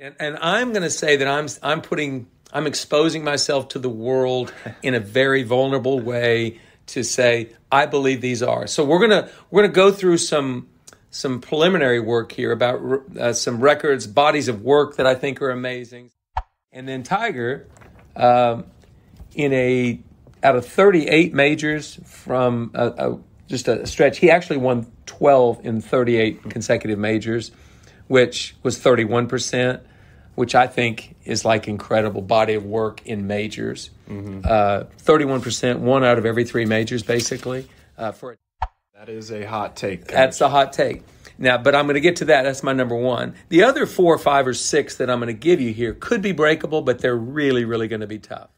And, and I'm going to say that I'm I'm putting I'm exposing myself to the world in a very vulnerable way to say I believe these are. So we're gonna we're gonna go through some some preliminary work here about uh, some records, bodies of work that I think are amazing, and then Tiger, um, in a out of 38 majors from a, a, just a stretch, he actually won 12 in 38 consecutive majors, which was 31 percent which I think is like incredible body of work in majors. Mm-hmm. Uh, 31%, one out of every three majors, basically. Uh, for that is a hot take. Coach. That's a hot take. Now, but I'm going to get to that. That's my number one. The other four, five, or six that I'm going to give you here could be breakable, but they're really, really going to be tough.